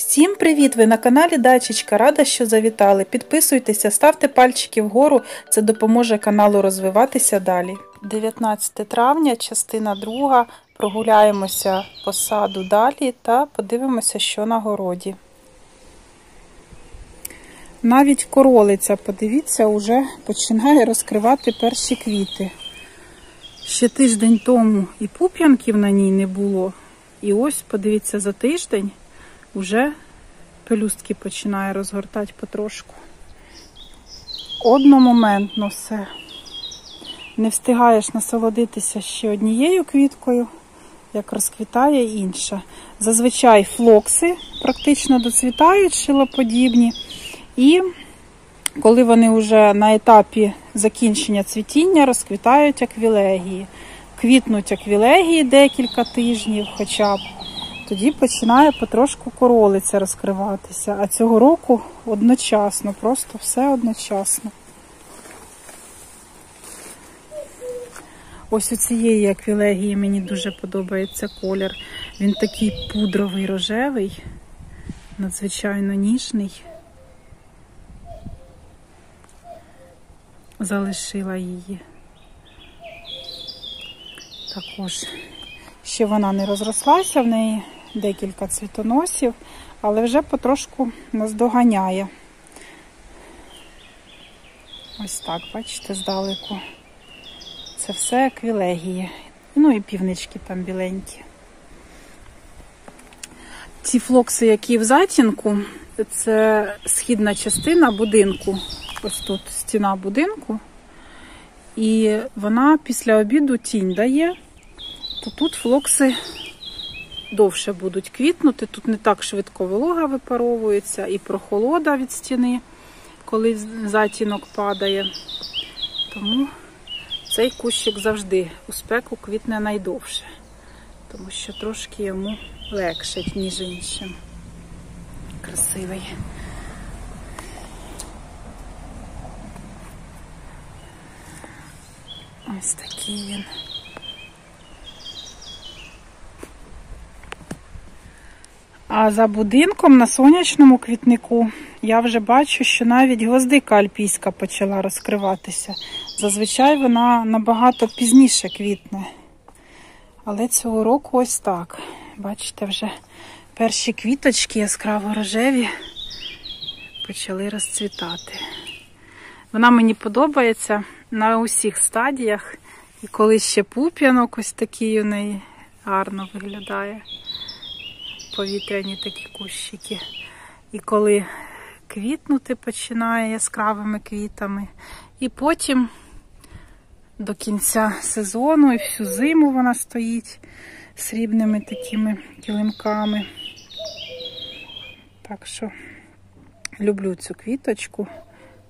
Всім привіт! Ви на каналі Дачечка. Рада, що завітали. Підписуйтеся, ставте пальчики вгору, це допоможе каналу розвиватися далі. 19 травня, частина 2. Прогуляємося по саду далі та подивимося, що на городі. Навіть королиця, подивіться, вже починає розкривати перші квіти. Ще тиждень тому і пуп'янків на ній не було. І ось, подивіться, за тиждень вже пелюстки починає розгортати потрошку. Одномоментно все. Не встигаєш насолодитися ще однією квіткою, як розквітає інша. Зазвичай флокси практично доцвітають шилоподібні. І коли вони вже на етапі закінчення цвітіння, розквітають аквілегії. Квітнуть аквілегії декілька тижнів хоча б. Тоді починає потрошку королиця розкриватися. А цього року одночасно, просто все одночасно. Ось у цієї аквілегії мені дуже подобається колір. Він такий пудровий рожевий, надзвичайно ніжний. Залишила її. Також ще вона не розрослася, в неї декілька цвітоносів, але вже потрошку наздоганяє. Ось так, бачите, здалеку. Це все еквілегії. Ну і півнички там біленькі. Ці флокси, які в затінку, це східна частина будинку. Ось тут стіна будинку. І вона після обіду тінь дає, то тут флокси довше будуть квітнути. Тут не так швидко волога випаровується і прохолода від стіни, коли затінок падає. Тому цей кущик завжди у спеку квітне найдовше, тому що трошки йому легше, ніж іншим. Красивий. Ось такий він. А за будинком на сонячному квітнику я вже бачу, що навіть гвоздика альпійська почала розкриватися. Зазвичай вона набагато пізніше квітне. Але цього року ось так. Бачите, вже перші квіточки яскраво рожеві почали розцвітати. Вона мені подобається на усіх стадіях. І коли ще пуп'янок ось такий у неї гарно виглядає повітряні такі кущики. І коли квітнути починає яскравими квітами. І потім до кінця сезону і всю зиму вона стоїть срібними такими килимками. Так що люблю цю квіточку.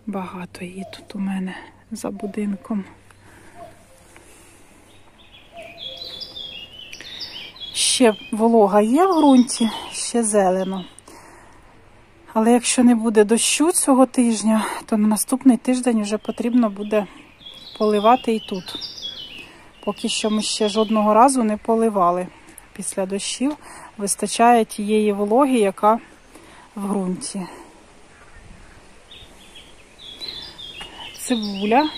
Багато її тут у мене за будинком. Ще волога є в ґрунті, ще зелено. Але якщо не буде дощу цього тижня, то на наступний тиждень вже потрібно буде поливати і тут. Поки що ми ще жодного разу не поливали. Після дощів вистачає тієї вологи, яка в ґрунті. Цибуля,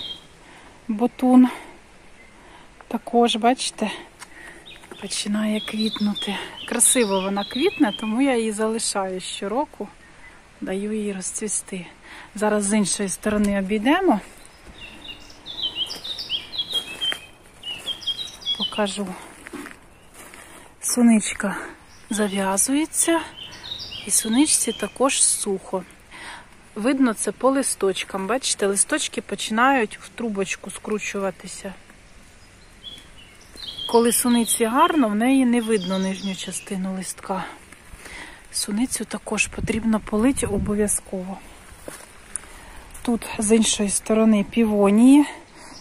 ботун. Також, бачите, починає квітнути. Красиво вона квітне, тому я її залишаю щороку, даю їй розцвісти. Зараз з іншої сторони обійдемо. Покажу. Суничка зав'язується, і суничці також сухо. Видно це по листочкам. Бачите, листочки починають в трубочку скручуватися. Коли суниці гарно, в неї не видно нижню частину листка. Суницю також потрібно полити обов'язково. Тут з іншої сторони півонії.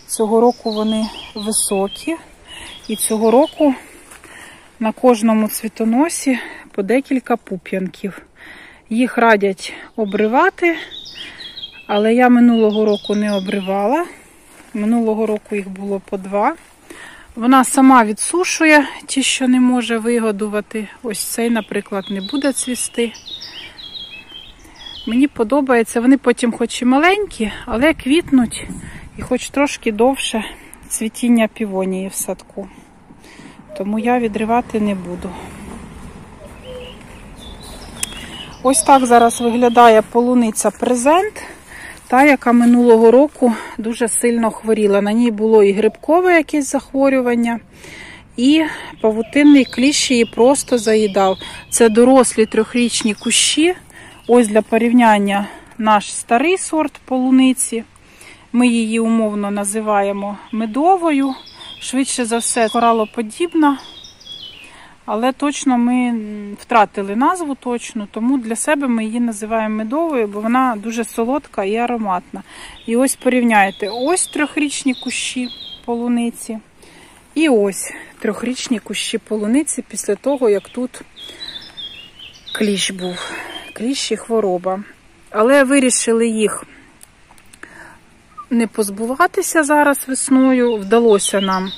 Цього року вони високі. І цього року на кожному цвітоносі по декілька пуп'янків. Їх радять обривати, але я минулого року не обривала. Минулого року їх було по два. Вона сама відсушує ті, що не може вигодувати. Ось цей, наприклад, не буде цвісти. Мені подобається, вони потім хоч і маленькі, але квітнуть і хоч трошки довше цвітіння півонії в садку. Тому я відривати не буду. Ось так зараз виглядає полуниця презент, та, яка минулого року дуже сильно хворіла. На ній було і грибкове якесь захворювання, і павутинний кліщ її просто заїдав. Це дорослі трьохрічні кущі. Ось для порівняння наш старий сорт полуниці. Ми її умовно називаємо медовою. Швидше за все, коралоподібна. Але точно ми втратили назву точно, тому для себе ми її називаємо медовою, бо вона дуже солодка і ароматна. І ось порівняйте, ось трьохрічні кущі полуниці. І ось трьохрічні кущі полуниці після того, як тут кліщ був. Кліщ і хвороба. Але вирішили їх не позбуватися зараз весною. Вдалося нам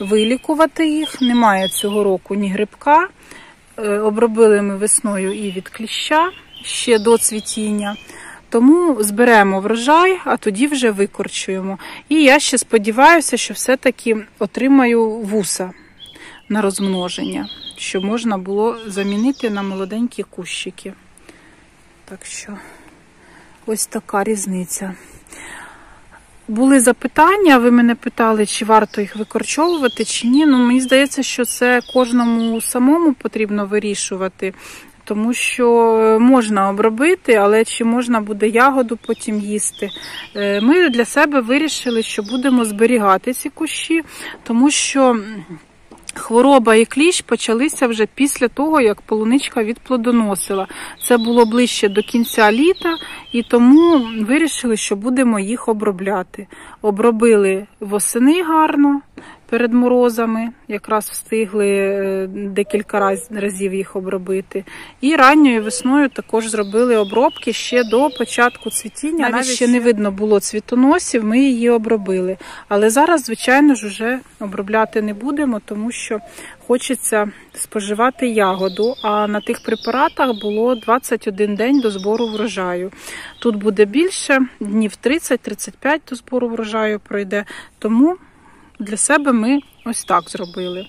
вилікувати їх. Немає цього року ні грибка. Е, обробили ми весною і від кліща ще до цвітіння. Тому зберемо врожай, а тоді вже викорчуємо. І я ще сподіваюся, що все-таки отримаю вуса на розмноження, що можна було замінити на молоденькі кущики. Так що ось така різниця. Були запитання, ви мене питали, чи варто їх викорчовувати, чи ні. Ну, Мені здається, що це кожному самому потрібно вирішувати, тому що можна обробити, але чи можна буде ягоду потім їсти. Е, ми для себе вирішили, що будемо зберігати ці кущі, тому що. Хвороба і кліщ почалися вже після того, як полуничка відплодоносила. Це було ближче до кінця літа, і тому вирішили, що будемо їх обробляти. Обробили восени гарно перед морозами, якраз встигли е, декілька разів їх обробити. І ранньою весною також зробили обробки ще до початку цвітіння. Навіть, Навіть ще не видно було цвітоносів, ми її обробили. Але зараз, звичайно ж, вже обробляти не будемо, тому що хочеться споживати ягоду. А на тих препаратах було 21 день до збору врожаю. Тут буде більше, днів 30-35 до збору врожаю пройде. Тому для себе ми ось так зробили.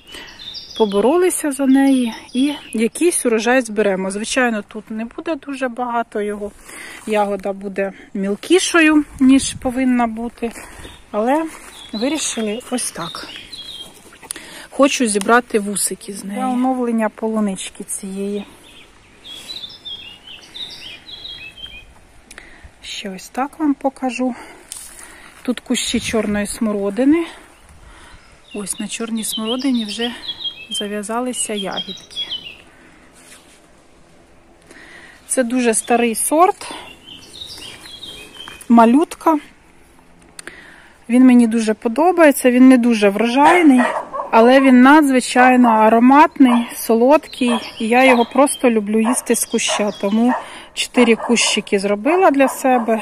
Поборолися за неї і якийсь урожай зберемо. Звичайно, тут не буде дуже багато його. Ягода буде мілкішою, ніж повинна бути. Але вирішили ось так. Хочу зібрати вусики з неї. Для оновлення полунички цієї. Ще ось так вам покажу. Тут кущі чорної смородини. Ось на чорній смородині вже зав'язалися ягідки. Це дуже старий сорт, малютка. Він мені дуже подобається, він не дуже врожайний, але він надзвичайно ароматний, солодкий, і я його просто люблю їсти з куща. Тому чотири кущики зробила для себе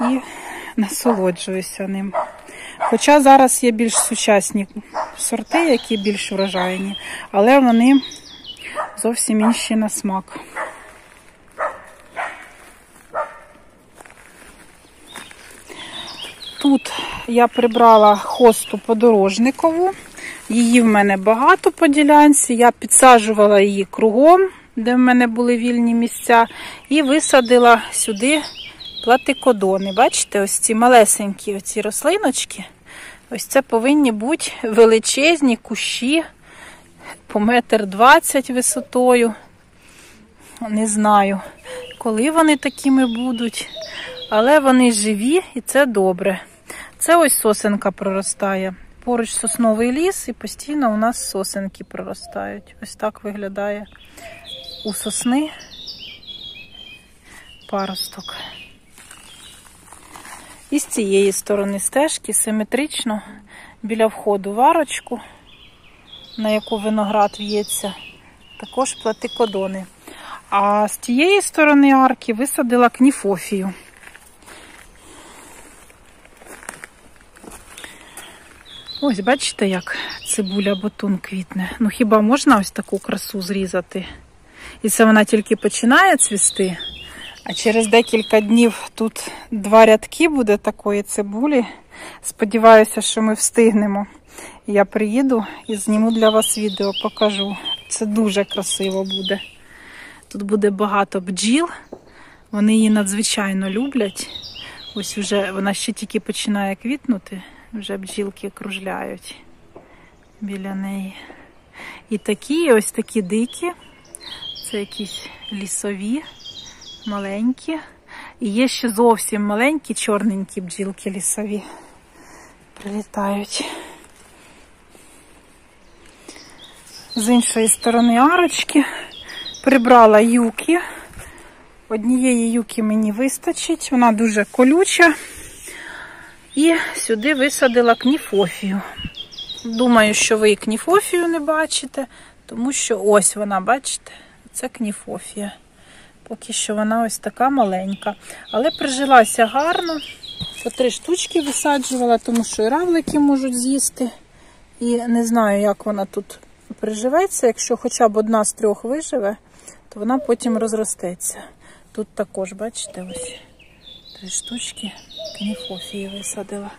і насолоджуюся ним. Хоча зараз є більш сучасні сорти, які більш врожайні, але вони зовсім інші на смак. Тут я прибрала хосту подорожникову, її в мене багато по ділянці, я підсаджувала її кругом, де в мене були вільні місця, і висадила сюди платикодони. Бачите, ось ці малесенькі оці рослиночки. Ось це повинні бути величезні кущі по метр двадцять висотою. Не знаю, коли вони такими будуть, але вони живі і це добре. Це ось сосенка проростає. Поруч сосновий ліс і постійно у нас сосенки проростають. Ось так виглядає у сосни паросток. І з цієї сторони стежки симетрично біля входу варочку, на яку виноград в'ється, також платикодони. А з тієї сторони арки висадила кніфофію. Ось, бачите, як цибуля бутун квітне. Ну хіба можна ось таку красу зрізати? І це вона тільки починає цвісти, А через декілька днів тут два рядки буде такої цибулі. Сподіваюся, що ми встигнемо. Я приїду і зніму для вас відео, покажу. Це дуже красиво буде. Тут буде багато бджіл. Вони її надзвичайно люблять. Ось вже вона ще тільки починає квітнути, вже бджілки кружляють біля неї. І такі, ось такі дикі. Це якісь лісові, маленькі. І є ще зовсім маленькі, чорненькі бджілки лісові. Прилітають. З іншої сторони арочки прибрала юки. Однієї юки мені вистачить, вона дуже колюча. І сюди висадила кніфофію. Думаю, що ви кніфофію не бачите, тому що ось вона, бачите, це кніфофія. Поки що вона ось така маленька. Але прижилася гарно. По три штучки висаджувала, тому що і равлики можуть з'їсти. І не знаю, як вона тут приживеться. Якщо хоча б одна з трьох виживе, то вона потім розростеться. Тут також, бачите, ось три штучки кніфофії висадила.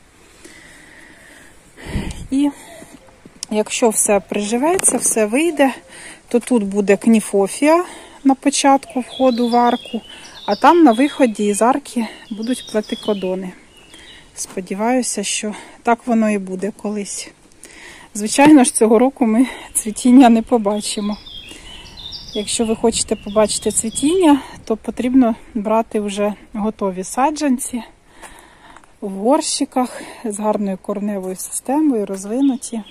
І якщо все приживеться, все вийде, то тут буде кніфофія на початку входу в арку, а там на виході із арки будуть платикодони. Сподіваюся, що так воно і буде колись. Звичайно ж, цього року ми цвітіння не побачимо. Якщо ви хочете побачити цвітіння, то потрібно брати вже готові саджанці в горщиках з гарною корневою системою, розвинуті.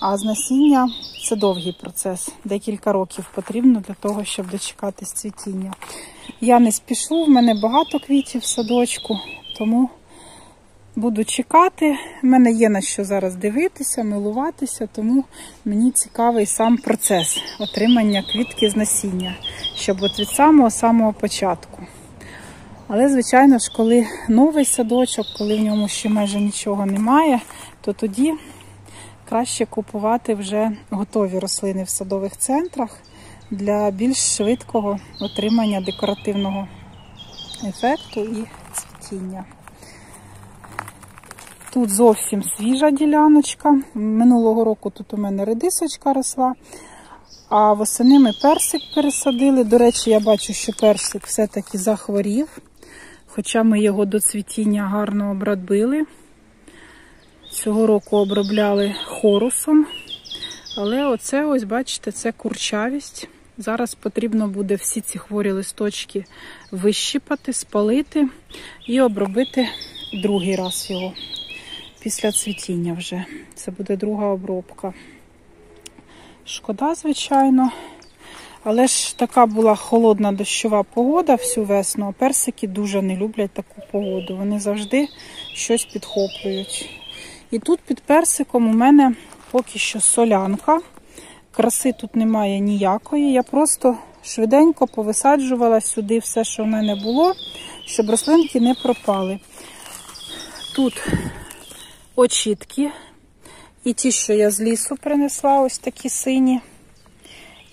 А з насіння це довгий процес. Декілька років потрібно для того, щоб дочекатись цвітіння. Я не спішу, в мене багато квітів в садочку, тому буду чекати. У мене є на що зараз дивитися, милуватися, тому мені цікавий сам процес отримання квітки з насіння, щоб от від самого самого початку. Але, звичайно ж, коли новий садочок, коли в ньому ще майже нічого немає, то тоді краще купувати вже готові рослини в садових центрах для більш швидкого отримання декоративного ефекту і цвітіння. Тут зовсім свіжа діляночка. Минулого року тут у мене редисочка росла, а восени ми персик пересадили. До речі, я бачу, що персик все-таки захворів, хоча ми його до цвітіння гарно обробили. Цього року обробляли хорусом. Але оце, ось, бачите, це курчавість. Зараз потрібно буде всі ці хворі листочки вищипати, спалити і обробити другий раз його. Після цвітіння вже. Це буде друга обробка. Шкода, звичайно. Але ж така була холодна дощова погода всю весну, а персики дуже не люблять таку погоду. Вони завжди щось підхоплюють. І тут під персиком у мене поки що солянка. Краси тут немає ніякої. Я просто швиденько повисаджувала сюди все, що в мене було, щоб рослинки не пропали. Тут очітки. І ті, що я з лісу принесла, ось такі сині.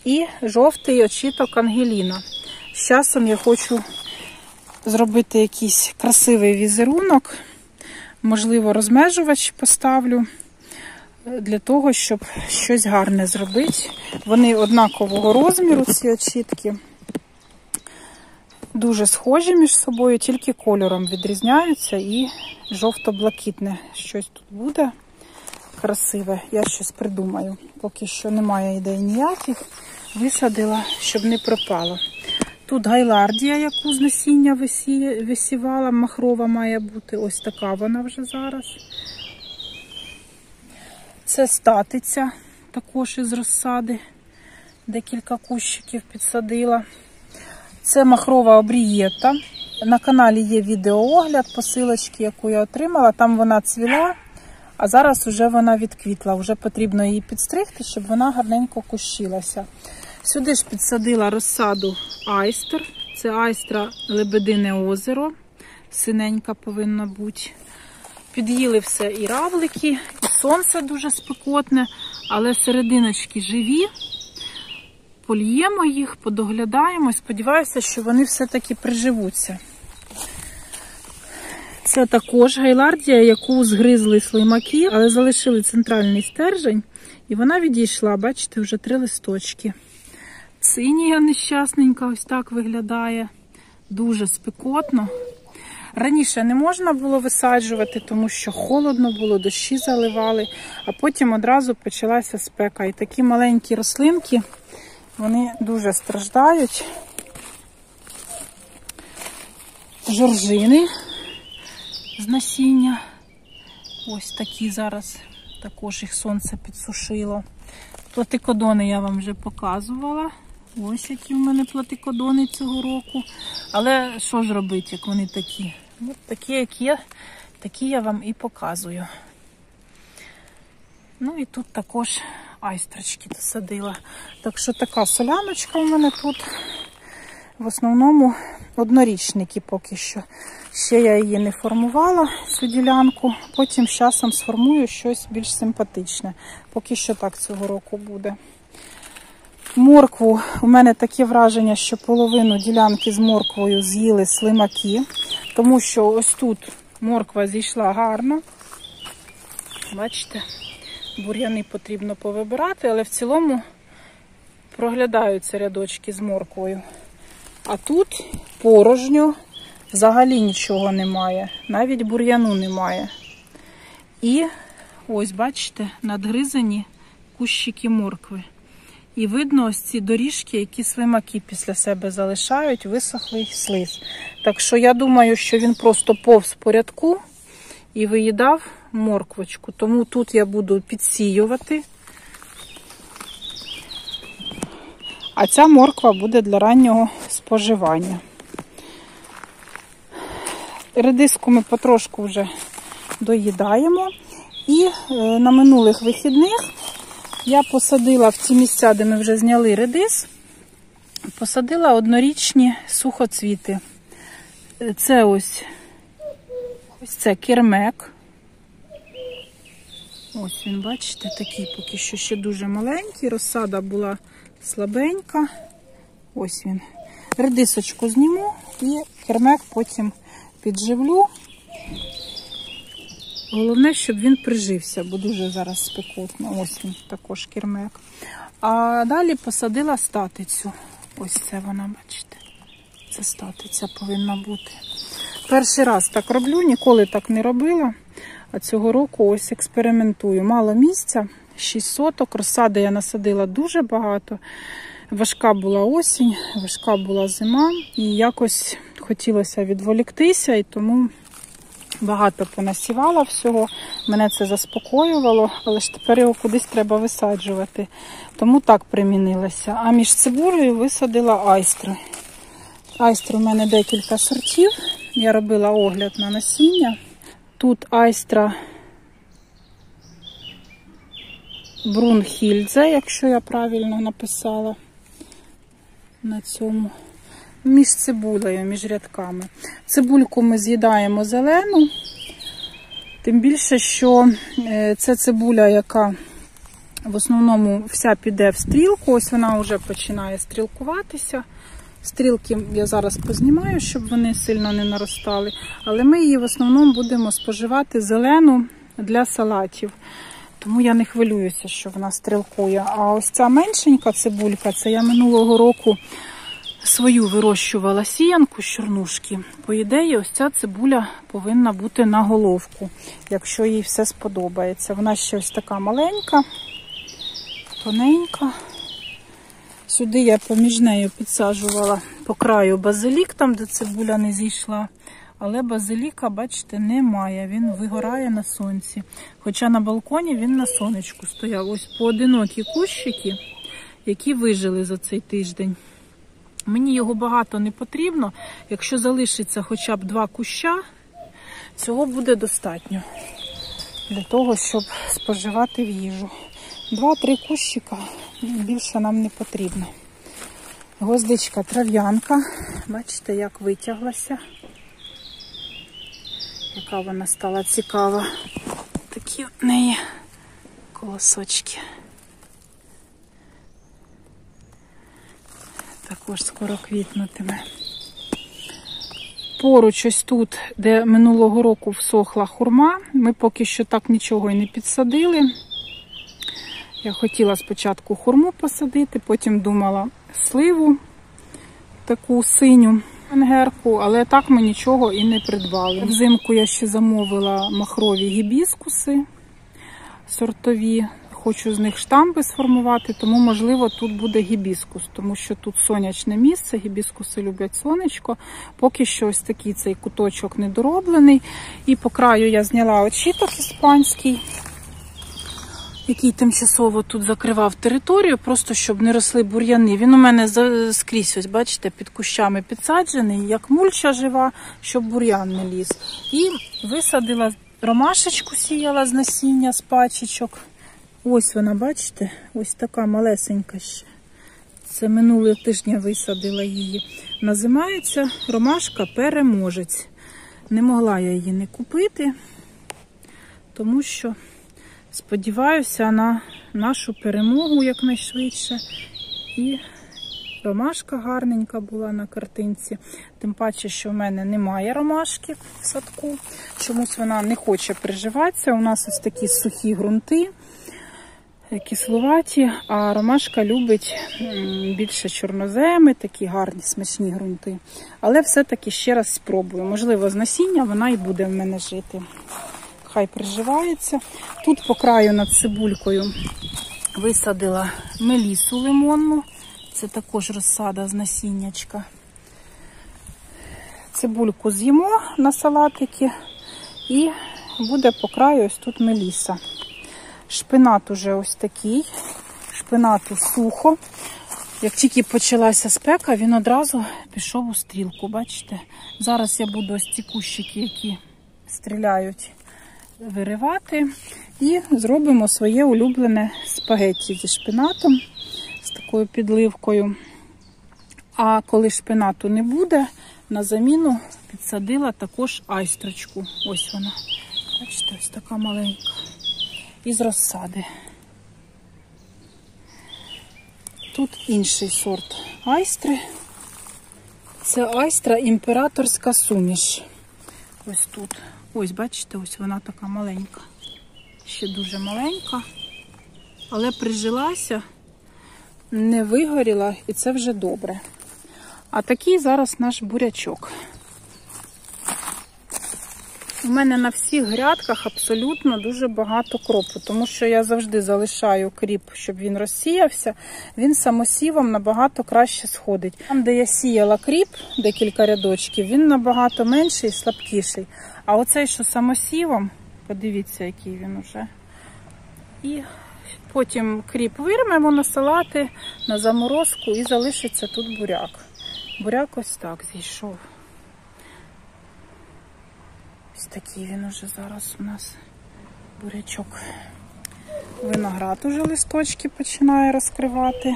І жовтий очіток Ангеліна. З часом я хочу зробити якийсь красивий візерунок. Можливо, розмежувач поставлю для того, щоб щось гарне зробити. Вони однакового розміру, ці очітки. Дуже схожі між собою, тільки кольором відрізняються і жовто-блакитне щось тут буде красиве. Я щось придумаю. Поки що немає ідей ніяких. Висадила, щоб не пропало. Тут гайлардія, яку з насіння висівала, махрова має бути. Ось така вона вже зараз. Це статиця, також із розсади. Декілька кущиків підсадила. Це махрова обрієта. На каналі є відеоогляд, посилочки, яку я отримала. Там вона цвіла, а зараз вже вона відквітла. Вже потрібно її підстригти, щоб вона гарненько кущилася. Сюди ж підсадила розсаду айстер. Це айстра Лебедине озеро. Синенька повинна бути. Під'їли все і равлики, і сонце дуже спекотне, але серединочки живі. Поліємо їх, подоглядаємо сподіваюся, що вони все-таки приживуться. Це також гайлардія, яку згризли слимаки, але залишили центральний стержень, і вона відійшла, бачите, вже три листочки. Синія нещасненька ось так виглядає. Дуже спекотно. Раніше не можна було висаджувати, тому що холодно було, дощі заливали, а потім одразу почалася спека. І такі маленькі рослинки, вони дуже страждають. Жоржини з насіння. Ось такі зараз також їх сонце підсушило. Платикодони я вам вже показувала. Ось які в мене платикодони цього року. Але що ж робити, як вони такі? От такі, як є, такі я вам і показую. Ну і тут також айстрочки досадила. Так що така соляночка у мене тут. В основному однорічники поки що. Ще я її не формувала, цю ділянку. Потім з часом сформую щось більш симпатичне. Поки що так цього року буде. Моркву у мене таке враження, що половину ділянки з морквою з'їли слимаки, тому що ось тут морква зійшла гарно. Бачите, бур'яни потрібно повибирати, але в цілому проглядаються рядочки з морквою. А тут порожньо, взагалі нічого немає, навіть бур'яну немає. І ось, бачите, надгризані кущики моркви. І видно ось ці доріжки, які слимаки після себе залишають, висохлий слиз. Так що я думаю, що він просто повз порядку і виїдав морквочку. Тому тут я буду підсіювати. А ця морква буде для раннього споживання. Редиску ми потрошку вже доїдаємо. І е, на минулих вихідних я посадила в ті місця, де ми вже зняли редис, посадила однорічні сухоцвіти. Це ось ось це кермек. Ось він, бачите, такий поки що ще дуже маленький. Розсада була слабенька. Ось він. Редисочку зніму і кермек потім підживлю. Головне, щоб він прижився, бо дуже зараз спекотно. Ось він також кермек. А далі посадила статицю. Ось це вона, бачите. Це статиця повинна бути. Перший раз так роблю, ніколи так не робила. А цього року ось експериментую. Мало місця, 6 соток. Розсади я насадила дуже багато. Важка була осінь, важка була зима, і якось хотілося відволіктися, і тому багато понасівала всього. Мене це заспокоювало, але ж тепер його кудись треба висаджувати. Тому так примінилася. А між цибулею висадила айстри. Айстри у мене декілька сортів. Я робила огляд на насіння. Тут айстра Брунхільдзе, якщо я правильно написала на цьому. Між цибулею, між рядками. Цибульку ми з'їдаємо зелену, тим більше, що е, це цибуля, яка в основному вся піде в стрілку. Ось вона вже починає стрілкуватися. Стрілки я зараз познімаю, щоб вони сильно не наростали. Але ми її в основному будемо споживати зелену для салатів. Тому я не хвилююся, що вона стрілкує. А ось ця меншенька цибулька, це я минулого року свою вирощувала сіянку з чорнушки. По ідеї, ось ця цибуля повинна бути на головку, якщо їй все сподобається. Вона ще ось така маленька, тоненька. Сюди я поміж нею підсаджувала по краю базилік, там, де цибуля не зійшла. Але базиліка, бачите, немає. Він вигорає на сонці. Хоча на балконі він на сонечку стояв. Ось поодинокі кущики, які вижили за цей тиждень. Мені його багато не потрібно. Якщо залишиться хоча б два куща, цього буде достатньо для того, щоб споживати в їжу. Два-три кущика більше нам не потрібно. Гвоздичка трав'янка. Бачите, як витяглася. Яка вона стала цікава. Такі в неї колосочки. Також скоро квітнутиме. Поруч ось тут, де минулого року всохла хурма, ми поки що так нічого і не підсадили. Я хотіла спочатку хурму посадити, потім думала сливу, таку синю венгерку, але так ми нічого і не придбали. Взимку я ще замовила махрові гібіскуси сортові. Хочу з них штамби сформувати, тому, можливо, тут буде гібіскус, тому що тут сонячне місце, гібіскуси люблять сонечко. Поки що ось такий цей куточок недороблений. І по краю я зняла очіток іспанський, який тимчасово тут закривав територію, просто щоб не росли бур'яни. Він у мене скрізь, ось бачите, під кущами підсаджений, як мульча жива, щоб бур'ян не ліз. І висадила ромашечку, сіяла з насіння, з пачечок. Ось вона, бачите, ось така малесенька ще. Це минулого тижня висадила її. Називається ромашка переможець. Не могла я її не купити, тому що сподіваюся на нашу перемогу якнайшвидше. І ромашка гарненька була на картинці. Тим паче, що в мене немає ромашки в садку. Чомусь вона не хоче приживатися. У нас ось такі сухі ґрунти кисловаті, а ромашка любить більше чорноземи, такі гарні смачні ґрунти. Але все-таки ще раз спробую. Можливо, з насіння вона і буде в мене жити. Хай приживається. Тут по краю над цибулькою висадила мелісу лимонну. Це також розсада з насіннячка. Цибульку з'їмо на салатики і буде по краю ось тут меліса. Шпинат уже ось такий. Шпинату сухо. Як тільки почалася спека, він одразу пішов у стрілку. Бачите? Зараз я буду ось ці кущики, які стріляють, виривати. І зробимо своє улюблене спагетті зі шпинатом, з такою підливкою. А коли шпинату не буде, на заміну підсадила також айстрочку. Ось вона. Бачите, ось така маленька із розсади. Тут інший сорт айстри. Це айстра імператорська суміш. Ось тут. Ось, бачите, ось вона така маленька. Ще дуже маленька. Але прижилася, не вигоріла, і це вже добре. А такий зараз наш бурячок. У мене на всіх грядках абсолютно дуже багато кропу, тому що я завжди залишаю кріп, щоб він розсіявся. Він самосівом набагато краще сходить. Там, де я сіяла кріп, декілька рядочків, він набагато менший і слабкіший. А оцей, що самосівом, подивіться, який він уже. І потім кріп вирмемо на салати, на заморозку і залишиться тут буряк. Буряк ось так зійшов. Ось такий він уже зараз у нас бурячок. Виноград уже листочки починає розкривати.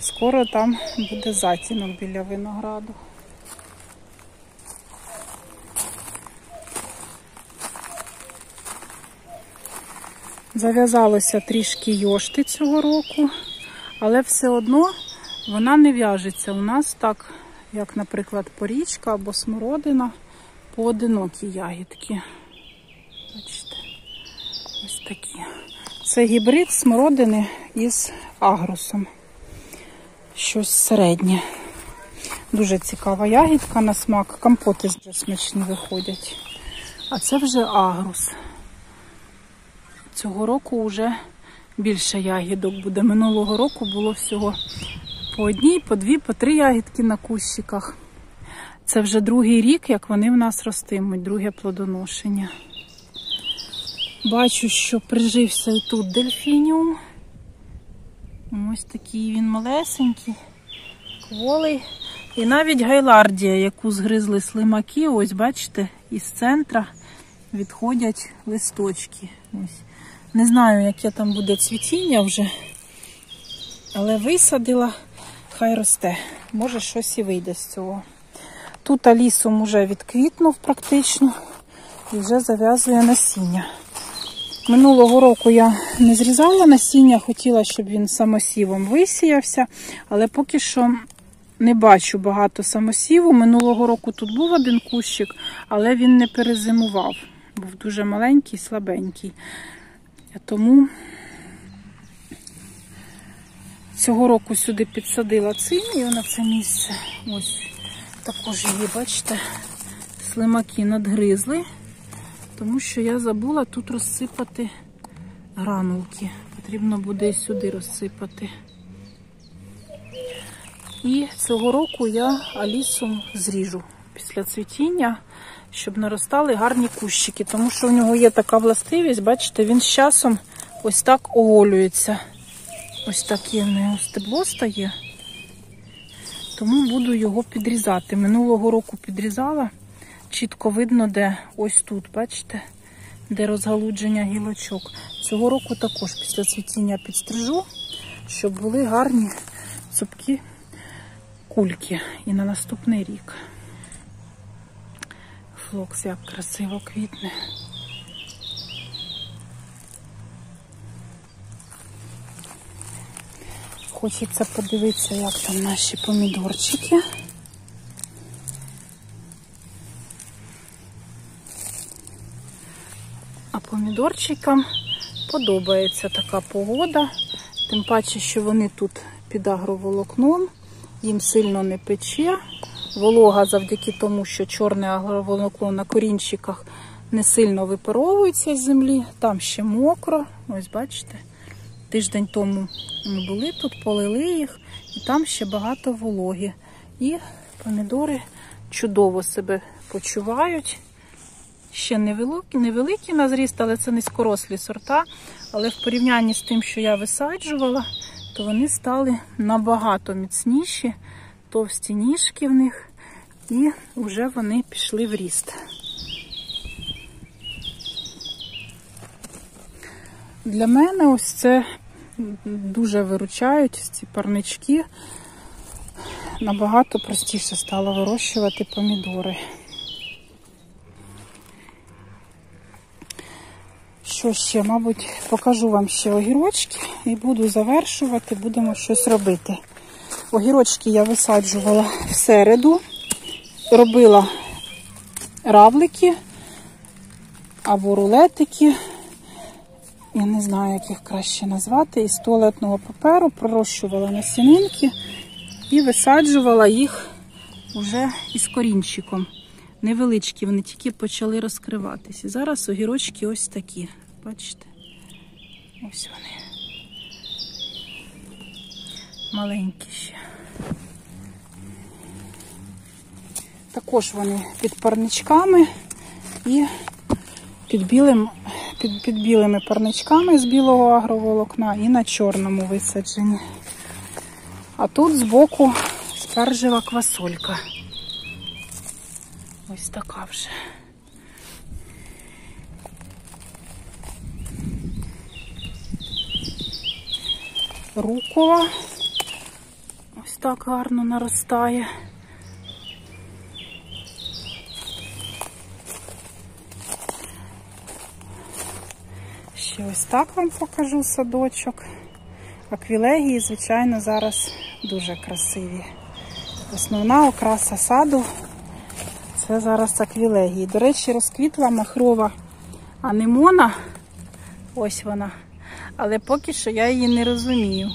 Скоро там буде затінок біля винограду. Зав'язалося трішки йошти цього року, але все одно вона не в'яжеться. У нас так, як, наприклад, порічка або смородина поодинокі ягідки. Бачите, ось такі. Це гібрид смородини із агрусом. Щось середнє. Дуже цікава ягідка на смак. Компоти дуже смачні виходять. А це вже агрус. Цього року вже більше ягідок буде. Минулого року було всього по одній, по дві, по три ягідки на кущиках. Це вже другий рік, як вони в нас ростимуть, друге плодоношення. Бачу, що прижився і тут дельфініум. Ось такий він малесенький, кволий. І навіть гайлардія, яку згризли слимаки, ось бачите, із центра відходять листочки. Ось. Не знаю, яке там буде цвітіння вже, але висадила, хай росте. Може щось і вийде з цього. Тут алісом вже відквітнув практично і вже зав'язує насіння. Минулого року я не зрізала насіння, хотіла, щоб він самосівом висіявся, але поки що не бачу багато самосіву. Минулого року тут був один кущик, але він не перезимував. Був дуже маленький, слабенький. Тому цього року сюди підсадила цинію на це місце. Ось також її, бачите, слимаки надгризли, тому що я забула тут розсипати гранулки. Потрібно буде і сюди розсипати. І цього року я алісом зріжу після цвітіння, щоб наростали гарні кущики, тому що у нього є така властивість, бачите, він з часом ось так оголюється. Ось таке в нього стебло стає. Тому буду його підрізати. Минулого року підрізала. Чітко видно, де ось тут, бачите, де розгалудження гілочок. Цього року також після цвітіння підстрижу, щоб були гарні цупкі кульки і на наступний рік. Флокс як красиво квітне. Хочеться подивитися, як там наші помідорчики. А помідорчикам подобається така погода, тим паче, що вони тут під агроволокном, їм сильно не пече. Волога завдяки тому, що чорне агроволокло на корінчиках не сильно випаровується з землі. Там ще мокро. Ось бачите, тиждень тому ми були тут, полили їх, і там ще багато вологи. І помідори чудово себе почувають. Ще невеликий, невеликий на зріст, але це низькорослі сорта. Але в порівнянні з тим, що я висаджувала, то вони стали набагато міцніші, товсті ніжки в них, і вже вони пішли в ріст. Для мене ось це дуже виручають ці парнички. Набагато простіше стало вирощувати помідори. Що ще, мабуть, покажу вам ще огірочки і буду завершувати, будемо щось робити. Огірочки я висаджувала всереду, робила равлики або рулетики. Я не знаю, як їх краще назвати. Із туалетного паперу пророщувала насінинки і висаджувала їх вже із корінчиком. Невеличкі, вони тільки почали розкриватися. Зараз огірочки ось такі. Бачите? Ось вони. Маленькі ще. Також вони під парничками і під білим, під, під білими парничками з білого агроволокна і на чорному висаджені. А тут збоку спаржева квасолька. Ось така вже. Рукова. Ось так гарно наростає. Ще ось так вам покажу садочок. Аквілегії, звичайно, зараз дуже красиві. Основна окраса саду це зараз аквілегії. До речі, розквітла махрова анемона. Ось вона. Але поки що я її не розумію.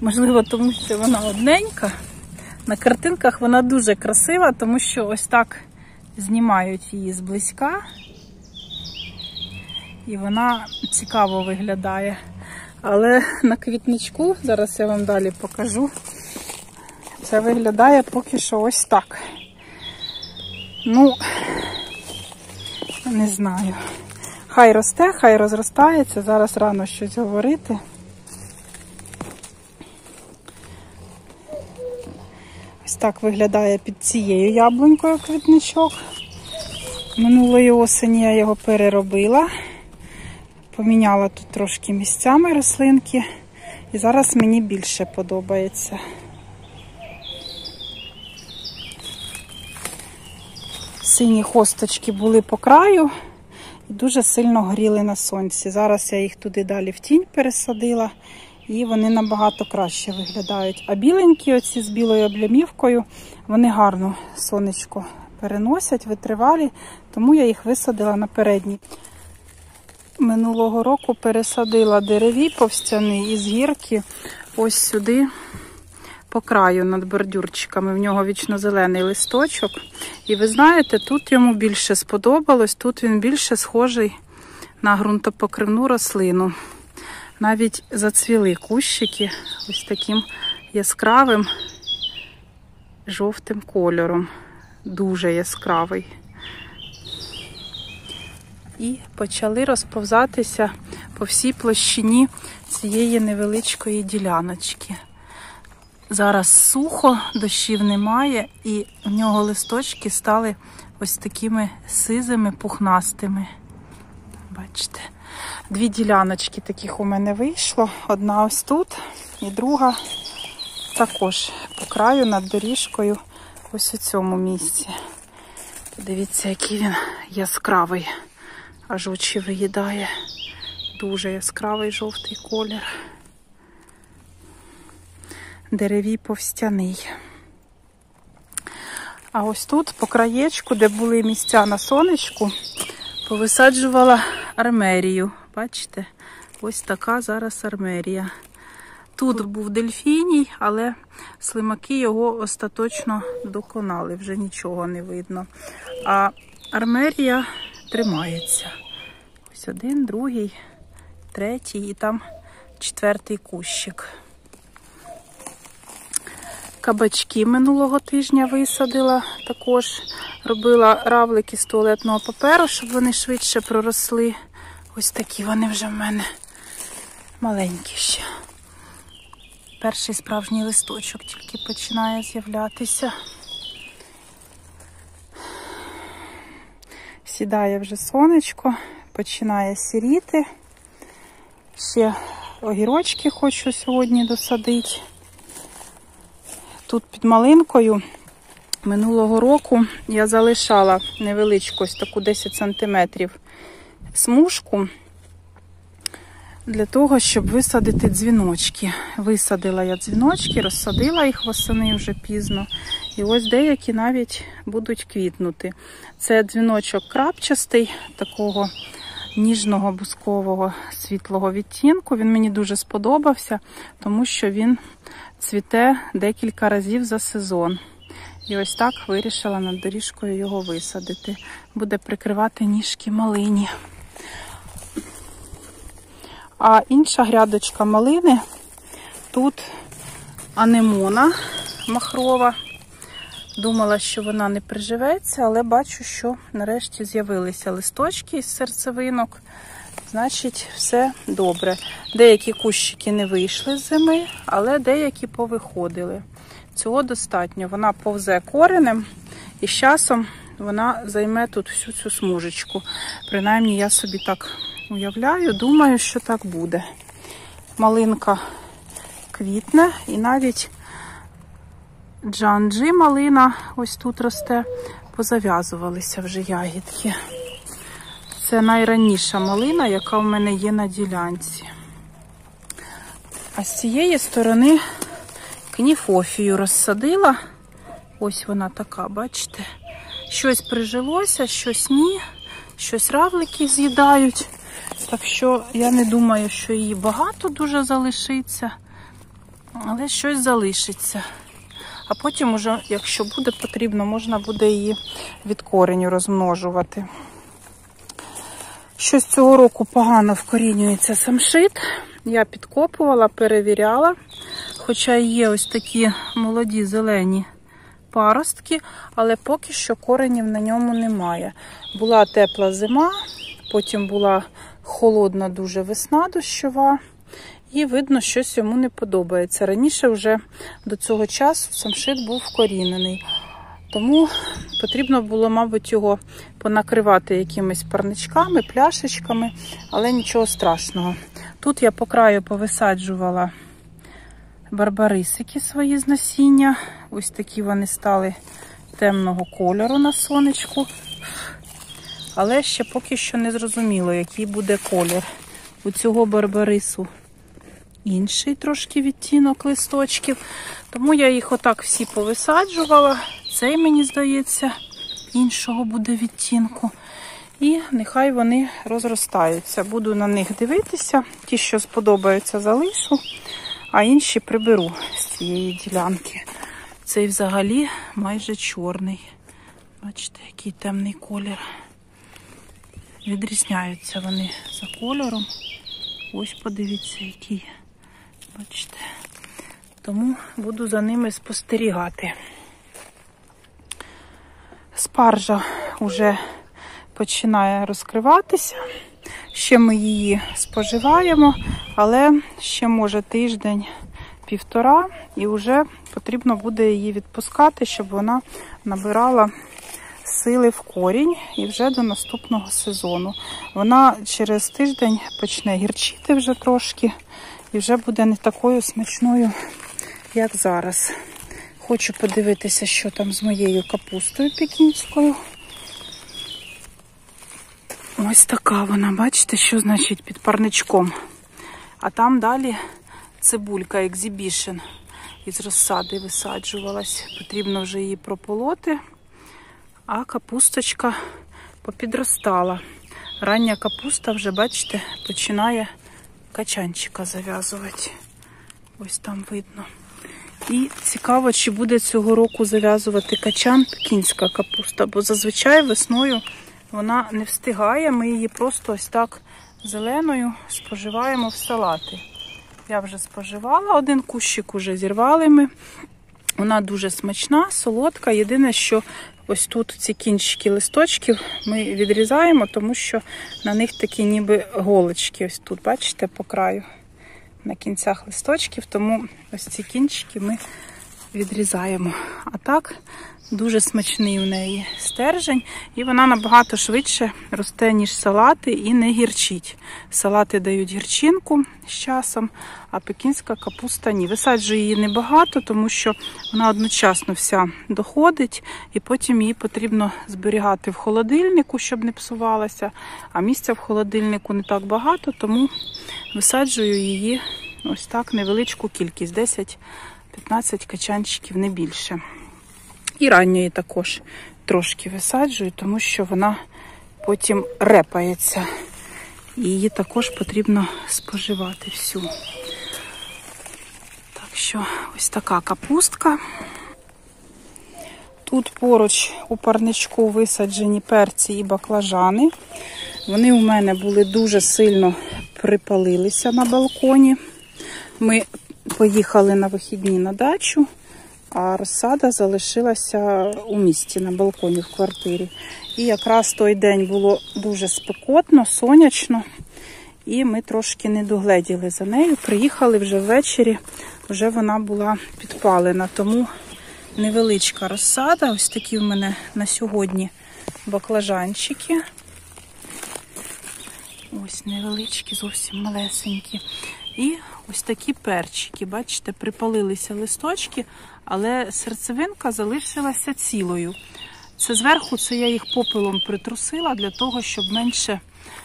Можливо, тому що вона одненька. На картинках вона дуже красива, тому що ось так знімають її зблизька. І вона цікаво виглядає. Але на квітничку, зараз я вам далі покажу, це виглядає поки що ось так. Ну, не знаю. Хай росте, хай розростається. Зараз рано щось говорити. Ось так виглядає під цією яблунькою квітничок. Минулої осені я його переробила. Поміняла тут трошки місцями рослинки. І зараз мені більше подобається. Сині хосточки були по краю і дуже сильно горіли на сонці. Зараз я їх туди далі в тінь пересадила і вони набагато краще виглядають. А біленькі, оці з білою облямівкою, вони гарно сонечко переносять, витривалі, тому я їх висадила на передній. Минулого року пересадила дереві повстяний із гірки ось сюди по краю над бордюрчиками. В нього вічно зелений листочок. І ви знаєте, тут йому більше сподобалось, тут він більше схожий на ґрунтопокривну рослину. Навіть зацвіли кущики ось таким яскравим жовтим кольором. Дуже яскравий. І почали розповзатися по всій площині цієї невеличкої діляночки. Зараз сухо, дощів немає, і в нього листочки стали ось такими сизими, пухнастими. Бачите, дві діляночки таких у мене вийшло. Одна ось тут, і друга також по краю над доріжкою, ось у цьому місці. Подивіться, який він яскравий, аж очі виїдає. Дуже яскравий жовтий колір деревій повстяний. А ось тут, по краєчку, де були місця на сонечку, повисаджувала армерію. Бачите? Ось така зараз армерія. Тут був дельфіній, але слимаки його остаточно доконали, вже нічого не видно. А армерія тримається. Ось один, другий, третій і там четвертий кущик. Кабачки минулого тижня висадила. Також робила равлики з туалетного паперу, щоб вони швидше проросли. Ось такі вони вже в мене маленькі ще. Перший справжній листочок тільки починає з'являтися. Сідає вже сонечко, починає сіріти. Ще огірочки хочу сьогодні досадити. Тут під малинкою минулого року я залишала невеличку ось таку 10 см смужку для того, щоб висадити дзвіночки. Висадила я дзвіночки, розсадила їх восени вже пізно. І ось деякі навіть будуть квітнути. Це дзвіночок крапчастий, такого ніжного бускового світлого відтінку. Він мені дуже сподобався, тому що він цвіте декілька разів за сезон. І ось так вирішила над доріжкою його висадити. Буде прикривати ніжки малині. А інша грядочка малини тут анемона махрова. Думала, що вона не приживеться, але бачу, що нарешті з'явилися листочки із серцевинок. Значить, все добре. Деякі кущики не вийшли з зими, але деякі повиходили. Цього достатньо. Вона повзе коренем і з часом вона займе тут всю цю смужечку. Принаймні, я собі так уявляю, думаю, що так буде. Малинка квітне і навіть джанджі малина ось тут росте, позав'язувалися вже ягідки. Це найраніша малина, яка в мене є на ділянці. А з цієї сторони кніфофію розсадила. Ось вона така, бачите? Щось прижилося, щось ні, щось равлики з'їдають. Так що я не думаю, що її багато дуже залишиться, але щось залишиться. А потім, уже, якщо буде потрібно, можна буде її від кореню розмножувати. Щось цього року погано вкорінюється самшит. Я підкопувала, перевіряла. Хоча є ось такі молоді зелені паростки, але поки що коренів на ньому немає. Була тепла зима, потім була холодна дуже весна дощова, і видно, щось йому не подобається. Раніше вже до цього часу самшит був вкорінений. Тому потрібно було, мабуть, його понакривати якимись парничками, пляшечками, але нічого страшного. Тут я по краю повисаджувала барбарисики свої з насіння. Ось такі вони стали темного кольору на сонечку. Але ще поки що не зрозуміло, який буде колір у цього барбарису. інший трошки відтінок листочків. Тому я їх отак всі повисаджувала. Цей, мені здається, іншого буде відтінку. І нехай вони розростаються. Буду на них дивитися. Ті, що сподобаються, залишу, а інші приберу з цієї ділянки. Цей взагалі майже чорний. Бачите, який темний колір. Відрізняються вони за кольором. Ось подивіться, який. Бачите. Тому буду за ними спостерігати. Спаржа вже починає розкриватися. Ще ми її споживаємо, але ще може тиждень-півтора, і вже потрібно буде її відпускати, щоб вона набирала сили в корінь і вже до наступного сезону. Вона через тиждень почне гірчити вже трошки і вже буде не такою смачною, як зараз. Хочу подивитися, що там з моєю капустою пекінською. Ось така вона, бачите, що значить під парничком. А там далі цибулька Exhibition із розсади висаджувалась. Потрібно вже її прополоти, а капусточка попідростала. Рання капуста вже, бачите, починає качанчика зав'язувати. Ось там видно. І цікаво, чи буде цього року зав'язувати качан пекінська капуста, бо зазвичай весною вона не встигає. Ми її просто ось так зеленою споживаємо в салати. Я вже споживала, один кущик уже зірвали ми. Вона дуже смачна, солодка. Єдине, що ось тут ці кінчики листочків ми відрізаємо, тому що на них такі ніби голочки. Ось тут, бачите, по краю на кінцях листочків, тому ось ці кінчики ми відрізаємо. А так дуже смачний у неї стержень, і вона набагато швидше росте, ніж салати, і не гірчить. Салати дають гірчинку з часом, а пекінська капуста ні. Висаджую її небагато, тому що вона одночасно вся доходить, і потім її потрібно зберігати в холодильнику, щоб не псувалася. А місця в холодильнику не так багато, тому висаджую її ось так невеличку кількість 10-15 качанчиків, не більше. І ранньої також трошки висаджую, тому що вона потім репається. І її також потрібно споживати всю. Так що ось така капустка. Тут поруч у парничку висаджені перці і баклажани. Вони у мене були дуже сильно припалилися на балконі. Ми поїхали на вихідні на дачу, а розсада залишилася у місті на балконі в квартирі. І якраз той день було дуже спекотно, сонячно, і ми трошки не догледіли за нею. Приїхали вже ввечері, вже вона була підпалена. Тому невеличка розсада. Ось такі в мене на сьогодні баклажанчики. Ось невеличкі, зовсім малесенькі. І ось такі перчики, бачите, припалилися листочки, але серцевинка залишилася цілою. Це зверху це я їх попелом притрусила для того, щоб менше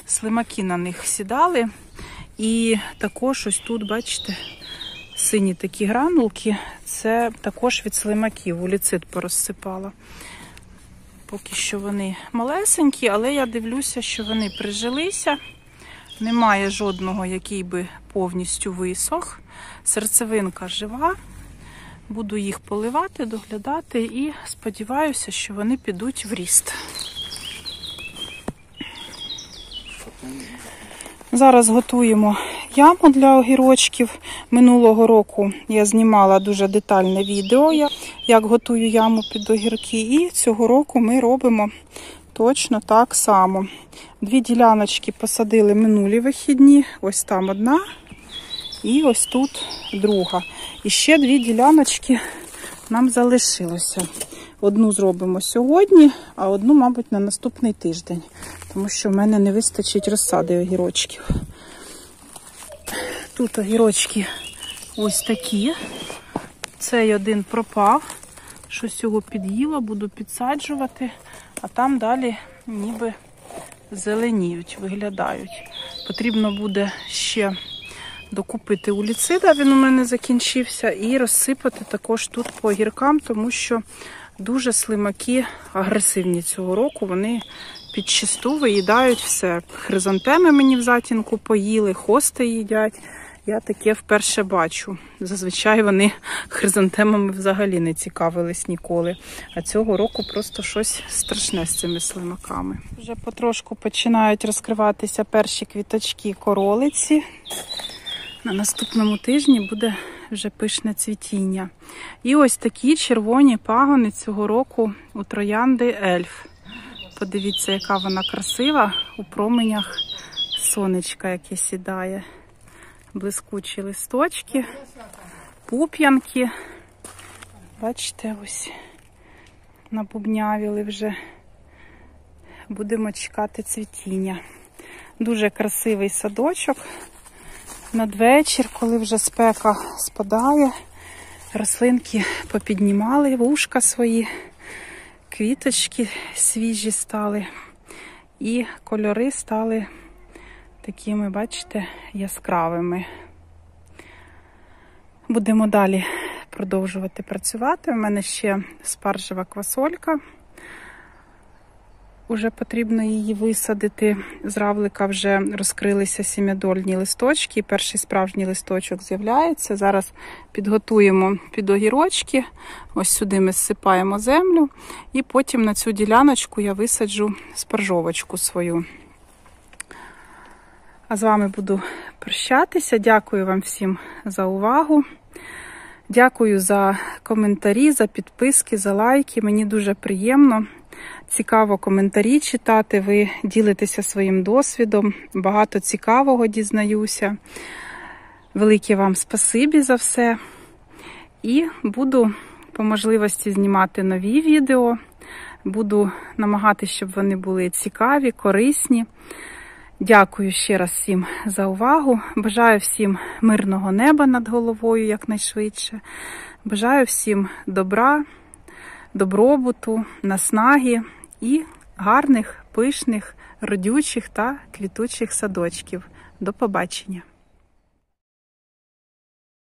слимаки на них сідали. І також ось тут, бачите, сині такі гранулки, це також від слимаків, уліцит порозсипала. Поки що вони малесенькі, але я дивлюся, що вони прижилися. Немає жодного, який би повністю висох. Серцевинка жива. Буду їх поливати, доглядати і сподіваюся, що вони підуть в ріст. Зараз готуємо яму для огірочків. Минулого року я знімала дуже детальне відео, як готую яму під огірки. І цього року ми робимо точно так само. Дві діляночки посадили минулі вихідні. Ось там одна і ось тут друга. І ще дві діляночки нам залишилося. Одну зробимо сьогодні, а одну, мабуть, на наступний тиждень, тому що в мене не вистачить розсади огірочків. Тут огірочки ось такі. Цей один пропав, щось його під'їло, буду підсаджувати, а там далі ніби зеленіють, виглядають. Потрібно буде ще докупити уліцида, він у мене закінчився, і розсипати також тут по огіркам, тому що дуже слимаки агресивні цього року. Вони підчисту виїдають все. Хризантеми мені в затінку поїли, хости їдять. Я таке вперше бачу. Зазвичай вони хризантемами взагалі не цікавились ніколи. А цього року просто щось страшне з цими слимаками. Вже потрошку починають розкриватися перші квіточки королиці. На наступному тижні буде вже пишне цвітіння. І ось такі червоні пагони цього року у троянди ельф. Подивіться, яка вона красива у променях сонечка, яке сідає. Блискучі листочки, пуп'янки. Бачите, ось набубнявіли вже. Будемо чекати цвітіння. Дуже красивий садочок. Надвечір, коли вже спека спадає, рослинки попіднімали вушка свої, квіточки свіжі стали, і кольори стали такими, бачите, яскравими. Будемо далі продовжувати працювати. У мене ще спаржева квасолька. Уже потрібно її висадити. З равлика вже розкрилися сім'ядольні листочки. Перший справжній листочок з'являється. Зараз підготуємо під огірочки. Ось сюди ми зсипаємо землю, і потім на цю діляночку я висаджу спаржовочку свою. А з вами буду прощатися. Дякую вам всім за увагу. Дякую за коментарі, за підписки, за лайки. Мені дуже приємно. Цікаво коментарі читати. Ви ділитеся своїм досвідом. Багато цікавого дізнаюся. Велике вам спасибі за все. І буду по можливості знімати нові відео. Буду намагатися, щоб вони були цікаві, корисні. Дякую ще раз всім за увагу. Бажаю всім мирного неба над головою якнайшвидше. Бажаю всім добра, добробуту, наснаги і гарних, пишних, родючих та квітучих садочків. До побачення!